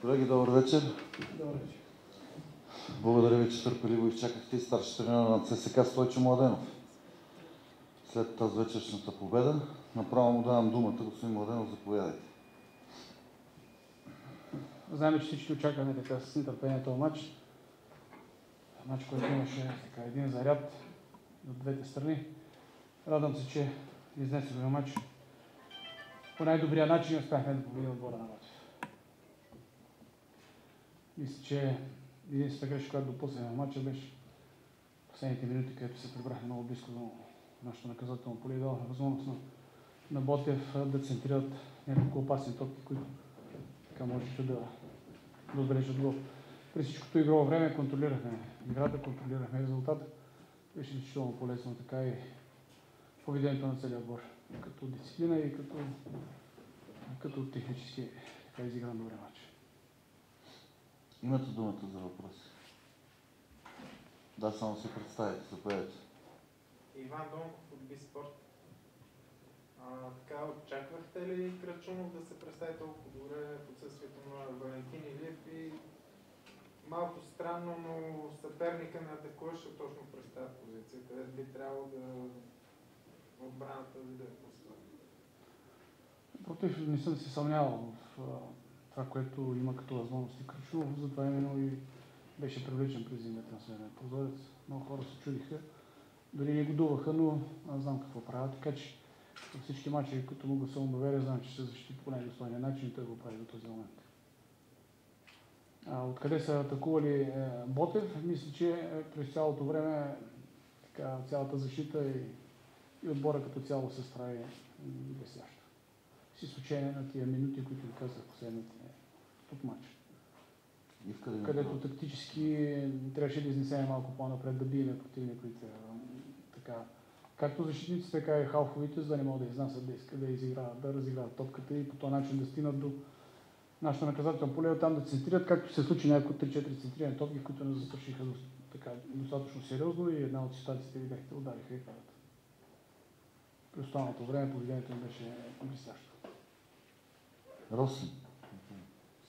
Колеги, добър вечер. Добър вечер. Благодаря ви, че търпеливо изчакахте и старши тренер на ЦСК Стойчо Младенов. След тази вечершната победа, направо му давам думата. Господин Младенов, заповядайте. Знаем, че всички очакваме така с нетърпение този матч. Матч, който имаше така, един заряд от двете страни. Радвам се, че изнесохме матч. По най-добрия начин успяхме да победим отбора на матч. Мисля, че единствената грешка, която допуснахме в матча, беше последните минути, където се прибрахме много близко до нашето наказателно поле и дадохме възможност на, на Ботев да центрират няколко опасни топки, които така можеше да, да отбележат гол. През всичкото игрово време контролирахме играта, контролирахме резултата. Беше изключително полезно така и поведението на целия отбор. Като дисциплина и като, като технически така изигран добре матч. Имате думата за въпроси. Да, само се представите, заповядайте. Иван Донков от Биспорт. А, така, очаквахте ли Крачунов да се представи толкова добре в отсъствието на Валентин Илиев и малко странно, но съперника не атакуваше точно през тази позиция, където би трябвало да отбраната ви да е поставена. Против не съм се съмнявал в това, което има като възможности Крачунов, затова именно и беше привлечен през зимния трансферен прозорец. Много хора се чудиха, дори не годуваха, но аз знам какво правя, така че във всички мачи, които му го съм доверя, знам, че се защити по най-достойния начин и той го прави до този момент. Откъде са атакували е, Ботев, мисля, че е, през цялото време така, цялата защита и, и отбора като цяло се справи блестящо. С изключение на тия минути, които ви казах последните от матча. Където тактически трябваше да изнесем малко по-напред, да биеме противниковите. а, Така, както защитниците, така и халфовите, за да не могат да изнасят, да искат да изиграват, да разиграват топката и по този начин да стигнат до нашето наказателно поле, там да центрират, както се случи някои от 3-4 центрирани топки, които не застрашиха до- така, достатъчно сериозно и една от ситуациите, видяхте, удариха и карата. При останалото време поведението им беше блестящо. Росен.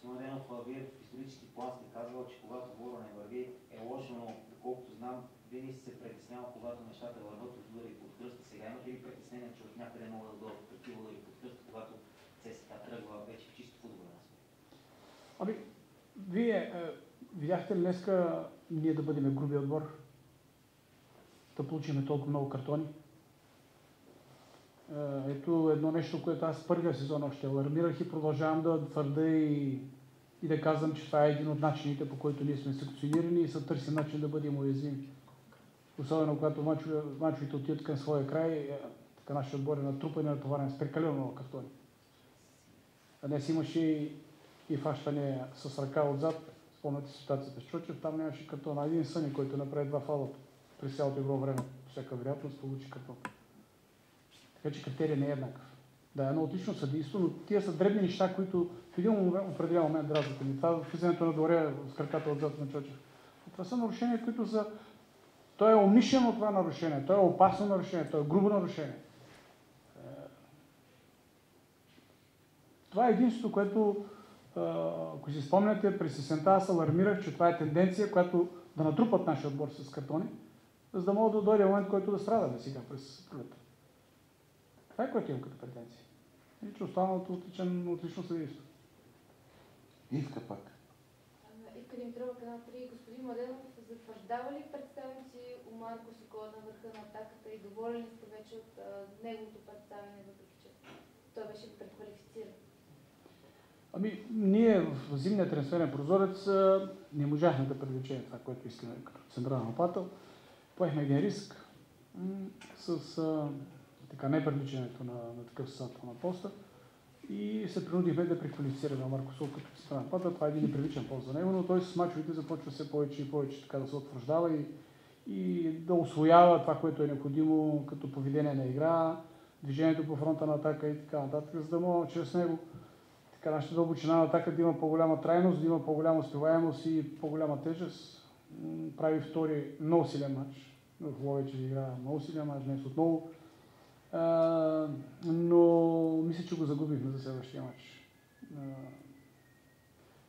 Симоненов, вие в исторически план сте казвал, че когато Боро не върви е лошо, но доколкото знам, винаги сте се притеснял, когато нещата върват от удари под кръста. Сега имате ли притеснение, че от някъде могат да дойдат такива удари под кръста, когато ЦСКА тръгва вече в чисто футболен аспект? Ами, вие е, видяхте ли днеска ние да бъдем груби отбор? Да получим толкова много картони? Е, ето едно нещо, което аз първия сезон още алармирах и продължавам да твърда и, и да казвам, че това е един от начините, по който ние сме санкционирани и се търси начин да бъдем уязвими. Особено когато мачове, мачовете отиват към своя край, е, така нашия отбор е натрупан и натоварен с прекалено много картони. А днес имаше и, и фащане с ръка отзад. Спомняте ситуацията с Чочев, там нямаше картон. Един съни, който направи два фала през цялото игрово време, всяка вероятност, получи картон. Така че критерия не е еднакъв. Да, едно отлично съдейство, но тия са дребни неща, които в един момент, определен момент дразнат ни. Това влизането на дворе с краката отзад на Чочев. Това са нарушения, които са... То е умишлено това нарушение, то е опасно нарушение, то е грубо нарушение. Е, Това е единството, което, а, ако си спомняте, през есента аз алармирах, че това е тенденция, която да натрупат нашия отбор с картони, за да могат да дойде момент, който да страдаме сега през пролета. Това е което имам като претенция. И че останалото отличен, отлично съдейство. Ивка пак. Ивка Димитрова, канал 3. Господин Младенов, затвърждава ли представен си у Марко Сокола на върха на атаката и доволен ли сте вече от а, неговото представяне, въпреки че той беше преквалифициран? Ами, ние в зимния трансферен прозорец а, не можахме да привлечем това, което искаме като централен нападател. Поехме един риск м, с а, така непривличането на, на такъв състав на поста и се принудихме да преквалифицираме Марко Сол като централен нападател. Това е един непривличен пост за него, но той с мачовете започва все повече и повече така да се утвърждава и, и да освоява това, което е необходимо като поведение на игра, движението по фронта на атака и така нататък, за да може чрез него така нашата дълбочина на атака да има по-голяма трайност, да има по-голяма успеваемост и по-голяма тежест. Прави втори много силен матч. В Ловече игра много силен матч, днес отново. А, но мисля, че го загубихме за следващия матч. А,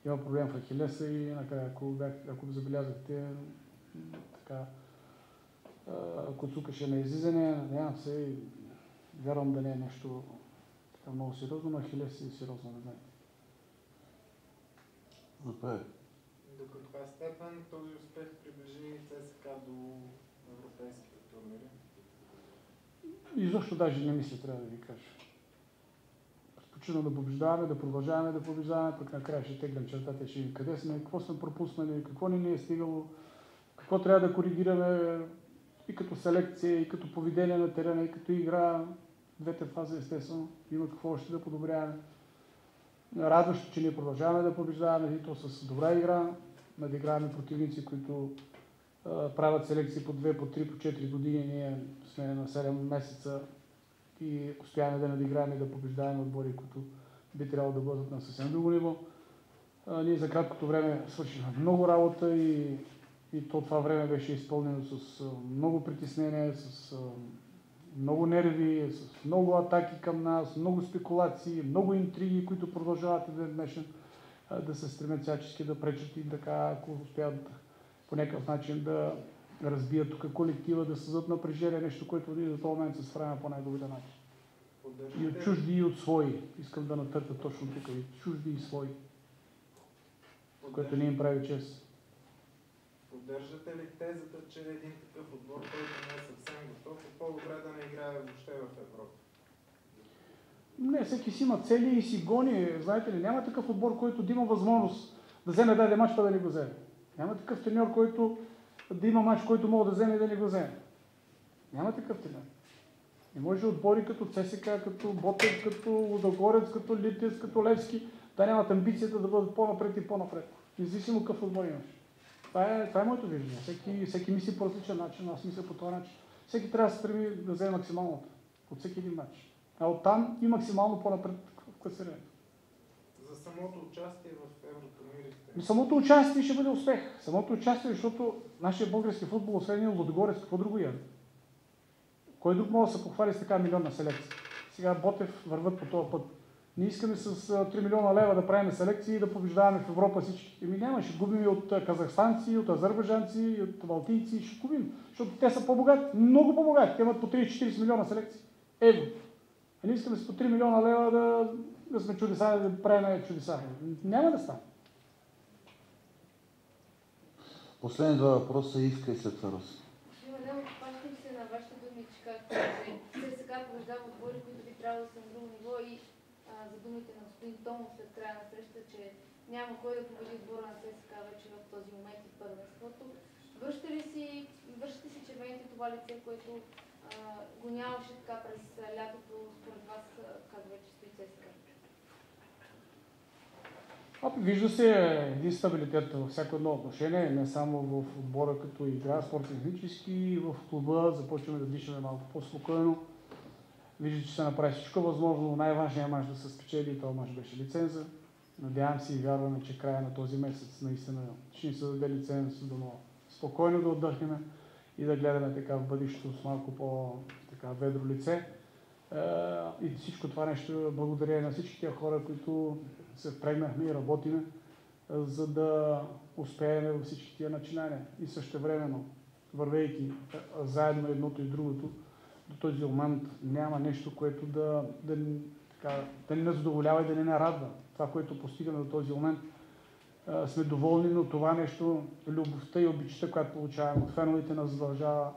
има проблем в Ахилеса и накрая, ако, бях, ако забелязахте, така, ако цукаше на излизане, надявам се, и вярвам да не е нещо така много сериозно, но Ахилес е сериозно, не знаете. Заповядай. До каква степен този успех приближи ЦСКА до европейските турнири? И защо даже не мисля, трябва да ви кажа. Предпочитам да побеждаваме, да продължаваме да побеждаваме, пък накрая ще теглям чертата и ще видим къде сме, какво сме пропуснали, какво ни не е стигало, какво трябва да коригираме и като селекция, и като поведение на терена, и като игра. Двете фази, естествено, има какво още да подобряваме. Радващо, че ние продължаваме да побеждаваме и то с добра игра. Надиграваме противници, които правят селекции по 2, по 3, по 4 години. Ние сме на 7 месеца и успяваме да надиграем и да побеждаваме отбори, които би трябвало да бъдат на съвсем друго ниво. Ние за краткото време свършихме много работа и, и то това време беше изпълнено с много притеснение, с много нерви, с много атаки към нас, много спекулации, много интриги, които продължават и ден днешен да се стремят всячески да пречат и така, ако успяват по някакъв начин да разбият тук колектива, да създадат напрежение, нещо, което ние до този момент се справяме по най-добрия начин. И от чужди, и от свои. Искам да натърта точно тук. И чужди, и свои. Което не им прави чест. поддържате ли тезата, че един такъв отбор, който не е съвсем готов, е по-добре да не играе въобще в Европа? Не, всеки си има цели и си гони. Знаете ли, няма такъв отбор, който да има възможност да вземе даде мач, па да не го вземе. Няма такъв треньор, който да има мач, който мога да вземе и да не го вземе. Няма такъв треньор. Не може отбори като ЦСК, като Ботев, като Лудогорец, като Литец, като Левски, да нямат амбицията да бъдат по-напред и по-напред. Независимо какъв отбор имаш. Това е, това е моето виждане. Всеки, всеки мисли по различен начин, аз мисля по този начин. Всеки трябва да се стреми да вземе максималното от всеки един матч. А оттам и максимално по-напред в класирането. За самото участие в самото участие ще бъде успех. Самото участие, защото нашия български футбол, освен Лудогорец, какво друго има? Кой друг може да се похвали с така милионна селекция? Сега Ботев върват по този път. Не искаме с а, 3 милиона лева да правим селекции и да побеждаваме в Европа всички. Еми няма, ще губим и от казахстанци, от азербайджанци, и от балтийци, ще губим. Защото те са по-богати, много по-богати. Те имат по 30-40 милиона селекции. Евро. А ние искаме с по 3 милиона лева да, да сме чудеса, да правим чудеса. Няма да стане. Последни два въпроса иска и след това Рус. Хващам се на вашите думи, че както се сега побеждава отбори, които би трябвало да са на друго ниво и а, за думите на господин Томов след края на среща, че няма кой да победи отбора на ЦСКА вече в този момент и първенството. Връщате ли си, връщате си червените това лице, което а, го нямаше така през лятото, според вас, как вече стои ЦСКА? Вижда се един стабилитет във всяко едно отношение, не само в отбора като игра, спортно-технически, и в клуба започваме да дишаме малко по-спокойно. Вижда, че се направи всичко възможно. Най-важният мач да се спечели и този мач беше лиценза. Надявам се и вярваме, че края на този месец наистина ще ни се даде лиценз, да но спокойно да отдъхнем и да гледаме така в бъдещето с малко по-ведро лице. Е, И всичко това нещо е благодарение на всички тези хора, които се впрегнахме и работиме, за да успеем във всички тия начинания. И също времено, вървейки заедно едното и другото, до този момент няма нещо, което да, да, така, да ни задоволява и да ни нарадва. Това, което постигаме до този момент, сме доволни, но това нещо, любовта и обичта, която получаваме от феновете, нас задължава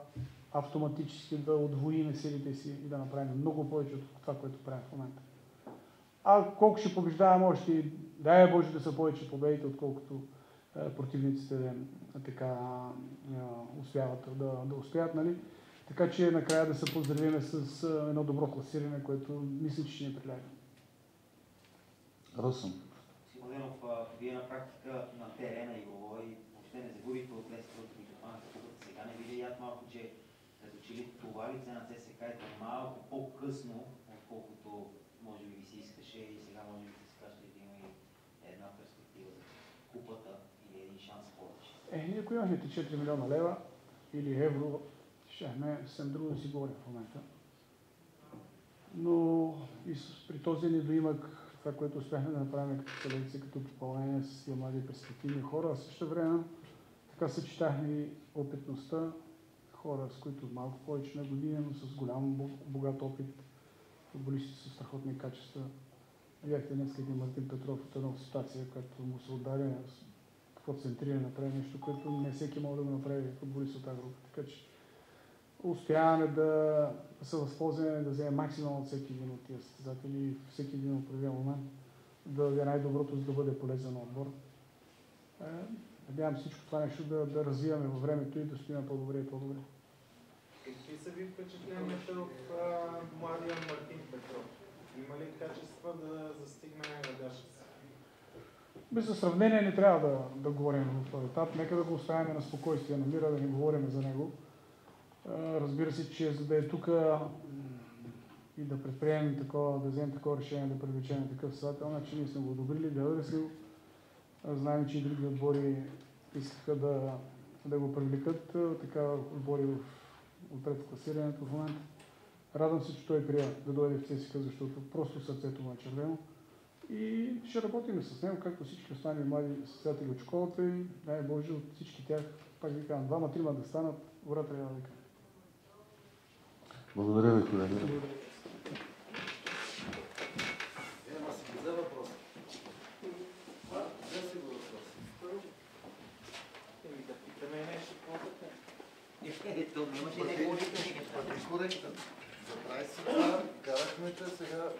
автоматически да удвоиме силите си и да направим много повече от това, което правим в момента. А колко ще побеждаваме още, и дай Боже да са повече победите, отколкото е, противниците е, така е, успяват да, да успеят, нали? Така че накрая да се поздравиме с едно добро класиране, което мисля, че ще ни приляга. Русъм. Симоненов, а, вие на практика на терена и говори, въобще не загубихте от лесите от микрофоната купата. Сега не ви видят малко, че като че ли това лице на ЦСК е малко по-късно, отколкото може би ви се искаше и сега може би се каже да има и една перспектива за купата или един шанс повече. Е, ако имахме 4 милиона лева или евро, щяхме съвсем друго да си говорим в момента. Но и при този недоимък това, което успяхме да направим като селекция, като попълнение с тия млади перспективни хора, а също време така съчетахме и опитността, хора, с които малко повече на година, но с голям бо- богат опит, футболисти с страхотни качества. Видяхте днес един Мартин Петров от една ситуация, която му се удари с какво центриране направи нещо, което не всеки може да го направи футболист от тази група. Така че успяваме да, се възползваме, да вземем максимум от всеки един от тези състезатели всеки един определен момент да даде най-доброто, за да бъде полезен на отбор. Е, Надявам всичко това нещо да, да развиваме във времето и да стоим по-добре и по-добре. Какви са ви впечатленията от младия Мартин Петров? Има ли качества да застигне си? За сравнение не трябва да, да говорим в този етап. Нека да го оставим на спокойствие, на мира, да не говорим за него. Разбира се, че за да е тук и да предприемем такова, да вземем такова решение, да привлечем такъв състезател, значи ние сме го одобрили, гледали сме го. Знаем, че и други отбори искаха да, да го привлекат, така отбори в, отпред в класирането в момента. Радвам се, че той прия да дойде в ЦСКА, защото просто сърцето му е червено. И ще работим с него, както всички останали млади състезатели от школата и дай Боже от всички тях, пак ви казвам, двама-трима да станат, ура трябва да викам. Благодаря ви, колеги. Карахме те сега